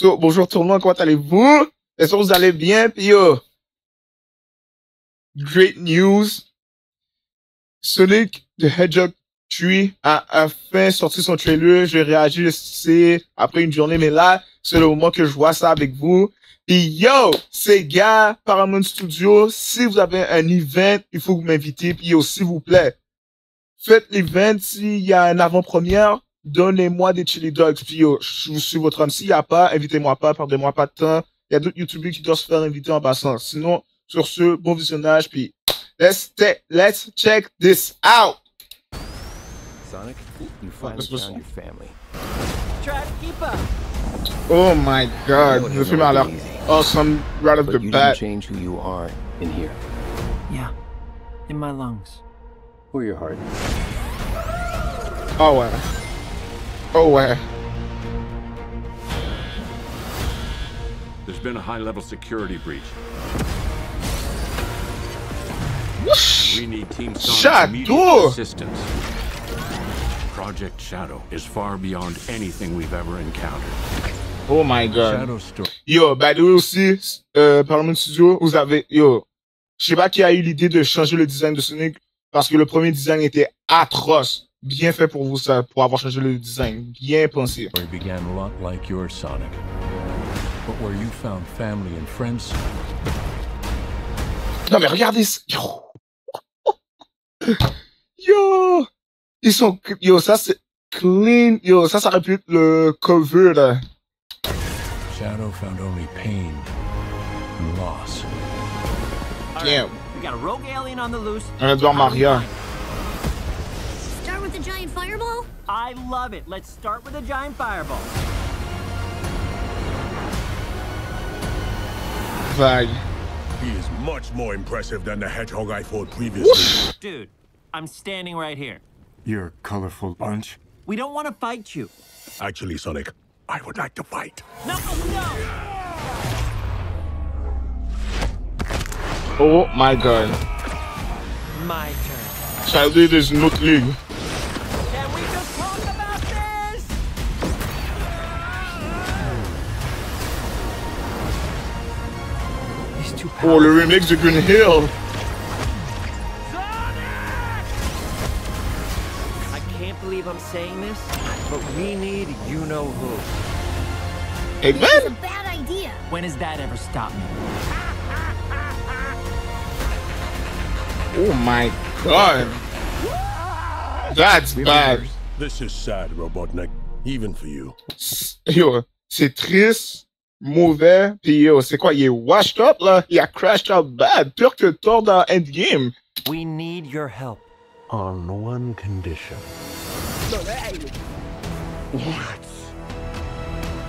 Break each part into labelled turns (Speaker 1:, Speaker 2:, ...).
Speaker 1: So, bonjour tout le monde, comment allez-vous? Est-ce que vous allez bien? Puis great news. Sonic the Hedgehog 3 a enfin sorti son trailer. Je vais réagir, c'est après une journée, mais là, c'est le moment que je vois ça avec vous. Et yo, ces gars, Paramount Studio, si vous avez un event, il faut que vous m'invitez. Puis yo, s'il vous plaît, faites l'event. S'il y a un avant-première, donnez-moi des chili dogs. Puis yo, je vous suis votre homme. S'il y a pas, invitez-moi pas, perdez-moi pas de temps. Il y a d'autres YouTubers qui doivent se faire inviter en passant. Sinon, sur ce, bon visionnage. Puis let's, let's check this out.
Speaker 2: Sonic, you finally found your family.
Speaker 1: Oh my god, le film a l'air awesome right off the
Speaker 2: you
Speaker 1: bat.
Speaker 2: change who you are in here.
Speaker 3: Yeah, in my lungs.
Speaker 2: Or your heart?
Speaker 1: Oh ouais. Oh ouais.
Speaker 4: There's been a high-level security breach.
Speaker 1: Whoosh!
Speaker 4: We need Team Sonic's immediate
Speaker 1: Shadow!
Speaker 4: assistance. Project Shadow is far beyond anything we've ever encountered.
Speaker 1: Oh my god.
Speaker 4: Shadow Story.
Speaker 1: Yo, by the way aussi, euh, Paramount Studio, vous avez, yo, je sais pas qui a eu l'idée de changer le design de Sonic, parce que le premier design était atroce. Bien fait pour vous, ça, pour avoir changé le design. Bien pensé.
Speaker 5: story began a lot like your Sonic. But where you found family and friends,
Speaker 1: Non, mais regardez ça. Yo. Yo. Ils sont, yo, ça c'est clean. Yo, ça, ça aurait pu être le cover, là.
Speaker 5: Shadow found only pain and loss.
Speaker 1: Damn.
Speaker 3: We got a rogue alien on the loose.
Speaker 1: Un Edouard Maria.
Speaker 6: Start with the giant fireball?
Speaker 3: I love it. Let's start with a giant fireball.
Speaker 1: Vague.
Speaker 7: He is much more impressive than the hedgehog I fought previously.
Speaker 3: Dude, I'm standing right here.
Speaker 7: You're a colorful bunch.
Speaker 3: We don't want to fight you.
Speaker 7: Actually, Sonic, I would like to fight.
Speaker 3: No, no!
Speaker 1: Oh my god.
Speaker 3: My turn.
Speaker 1: Shadow is une autre ligue.
Speaker 3: Can
Speaker 1: Oh,
Speaker 3: powerful.
Speaker 1: le remix de Green Hill.
Speaker 3: I can't believe I'm saying this, but we need you know who.
Speaker 1: Hey,
Speaker 6: This is a bad idea.
Speaker 3: When has that ever stopped me?
Speaker 1: Oh my god. That's bad.
Speaker 7: This is sad, Robotnik. Even for you.
Speaker 1: Yo, c'est triste, mauvais, pis yo, euh, c'est quoi, il est washed up, là? Il a crashed out bad, pire que Thor dans Endgame.
Speaker 3: We need your help.
Speaker 7: On one condition. What?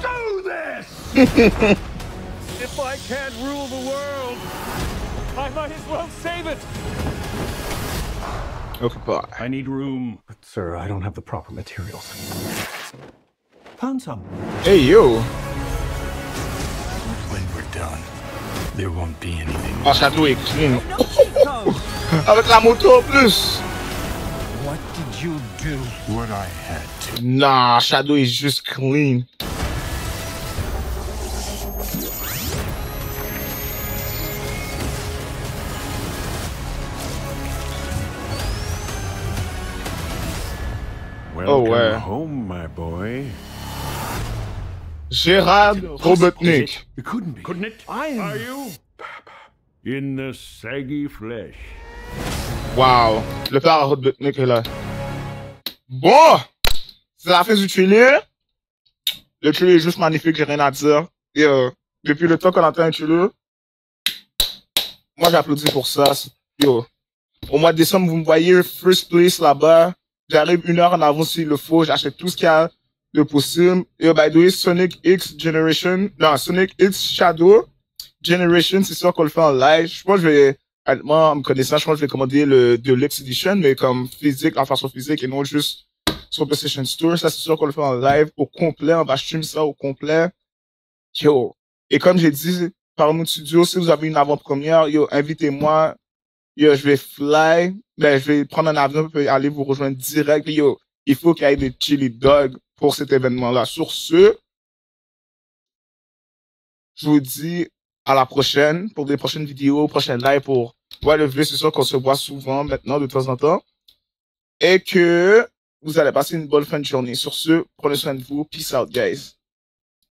Speaker 4: Do this!
Speaker 5: If I can't rule the world, I might as well save it.
Speaker 1: Ok, pas.
Speaker 5: I need room.
Speaker 7: But, sir, I don't have the proper materials.
Speaker 5: Found some.
Speaker 1: Hey, yo.
Speaker 7: There won't be anything.
Speaker 1: Shadow est clean.
Speaker 3: No cheat code.
Speaker 1: Avec la plus.
Speaker 3: what did you do?
Speaker 7: What I had to.
Speaker 1: Nah, Shadow is just clean.
Speaker 4: Welcome oh,
Speaker 1: ouais.
Speaker 4: home, my boy.
Speaker 1: Gérard Robotnik.
Speaker 4: It couldn't be. Couldn't it? I am. Are you? In the saggy flesh.
Speaker 1: Wow. Le père Robotnik est là. Bon! C'est la fin du trailer. Le trailer est juste magnifique, j'ai rien à dire. Et euh, depuis le temps qu'on entend un trailer, moi j'applaudis pour ça. Yo. Au mois de décembre, vous me voyez first place là-bas. J'arrive une heure en avance s'il le faut. J'achète tout ce qu'il y a de possible. Et by the way, Sonic X Generation, non, Sonic X Shadow Generation, c'est sûr qu'on le fait en live. Je pense que je vais, honnêtement, en me connaissant, je pense que je vais commander le Deluxe Edition, mais comme physique, en façon physique et non juste sur PlayStation Store. Ça, c'est sûr qu'on le fait en live au complet. On va stream ça au complet. Yo. Et comme j'ai dit, par mon studio, si vous avez une avant-première, yo, invitez-moi. Yo, je vais fly. Ben, je vais prendre un avion et aller vous rejoindre direct. Yo, il faut qu'il y ait des chili dogs pour cet événement-là. Sur ce, Je vous dis à la prochaine pour des prochaines vidéos, prochaines lives pour vrai, c'est sûr qu'on se voit souvent maintenant de temps en temps. Et que vous allez passer une bonne fin de journée. Sur ce, prenez soin de vous. Peace out, guys.